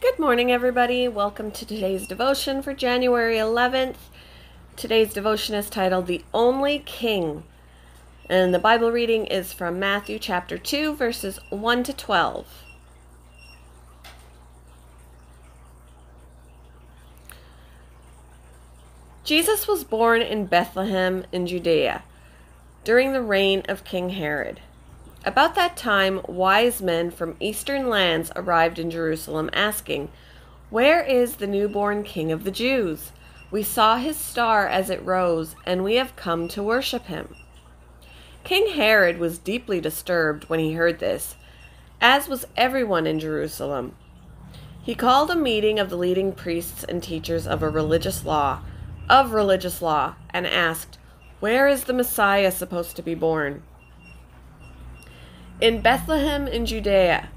Good morning, everybody. Welcome to today's devotion for January 11th. Today's devotion is titled The Only King. And the Bible reading is from Matthew chapter 2, verses 1 to 12. Jesus was born in Bethlehem in Judea during the reign of King Herod. About that time, wise men from eastern lands arrived in Jerusalem, asking, Where is the newborn King of the Jews? We saw his star as it rose, and we have come to worship him. King Herod was deeply disturbed when he heard this, as was everyone in Jerusalem. He called a meeting of the leading priests and teachers of a religious law, of religious law, and asked, Where is the Messiah supposed to be born? In Bethlehem in Judea,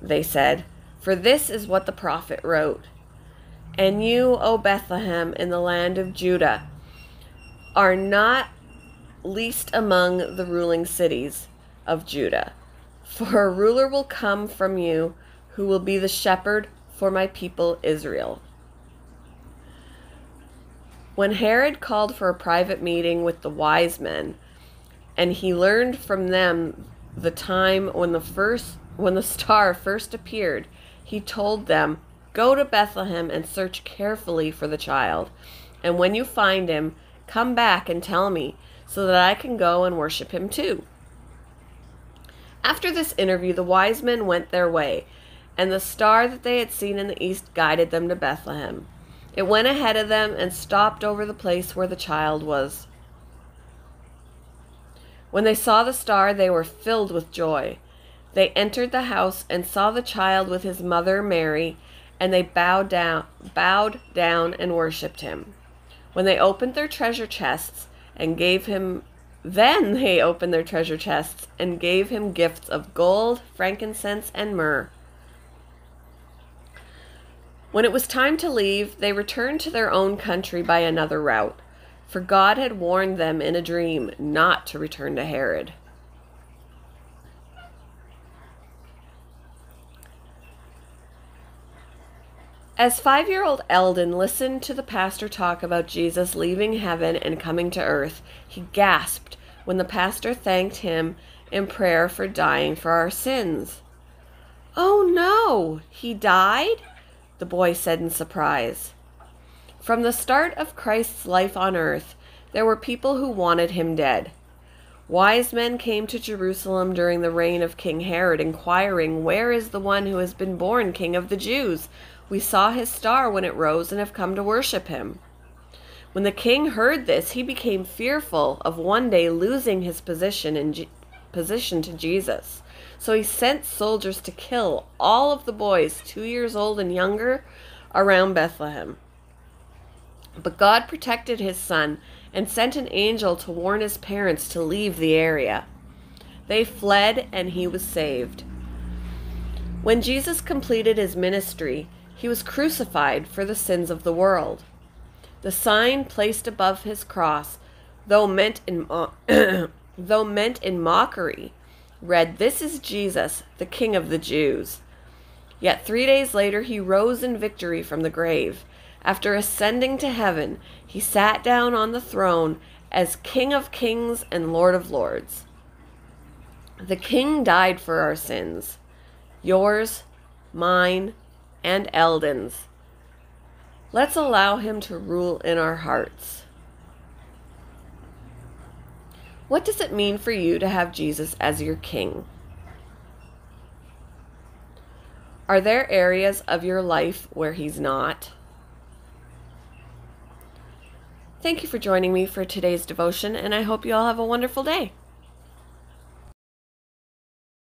they said, for this is what the prophet wrote. And you, O Bethlehem, in the land of Judah, are not least among the ruling cities of Judah. For a ruler will come from you who will be the shepherd for my people Israel. When Herod called for a private meeting with the wise men, and he learned from them the time when the first when the star first appeared, he told them, "Go to Bethlehem and search carefully for the child, and when you find him, come back and tell me, so that I can go and worship him too." After this interview, the wise men went their way, and the star that they had seen in the east guided them to Bethlehem. It went ahead of them and stopped over the place where the child was. When they saw the star, they were filled with joy. They entered the house and saw the child with his mother Mary, and they bowed down, bowed down and worshipped him. When they opened their treasure chests and gave him then they opened their treasure chests and gave him gifts of gold, frankincense, and myrrh. When it was time to leave, they returned to their own country by another route for God had warned them in a dream not to return to Herod. As five year old Eldon listened to the pastor talk about Jesus leaving heaven and coming to earth, he gasped when the pastor thanked him in prayer for dying for our sins. Oh no, he died? The boy said in surprise. From the start of Christ's life on earth, there were people who wanted him dead. Wise men came to Jerusalem during the reign of King Herod, inquiring, Where is the one who has been born King of the Jews? We saw his star when it rose and have come to worship him. When the king heard this, he became fearful of one day losing his position in G- position to Jesus. So he sent soldiers to kill all of the boys 2 years old and younger around Bethlehem. But God protected his son and sent an angel to warn his parents to leave the area. They fled and he was saved. When Jesus completed his ministry, he was crucified for the sins of the world. The sign placed above his cross, though meant in, mo- though meant in mockery, read, This is Jesus, the King of the Jews. Yet three days later he rose in victory from the grave. After ascending to heaven, he sat down on the throne as King of kings and Lord of lords. The King died for our sins, yours, mine, and Eldon's. Let's allow him to rule in our hearts. What does it mean for you to have Jesus as your King? Are there areas of your life where he's not? Thank you for joining me for today's devotion, and I hope you all have a wonderful day.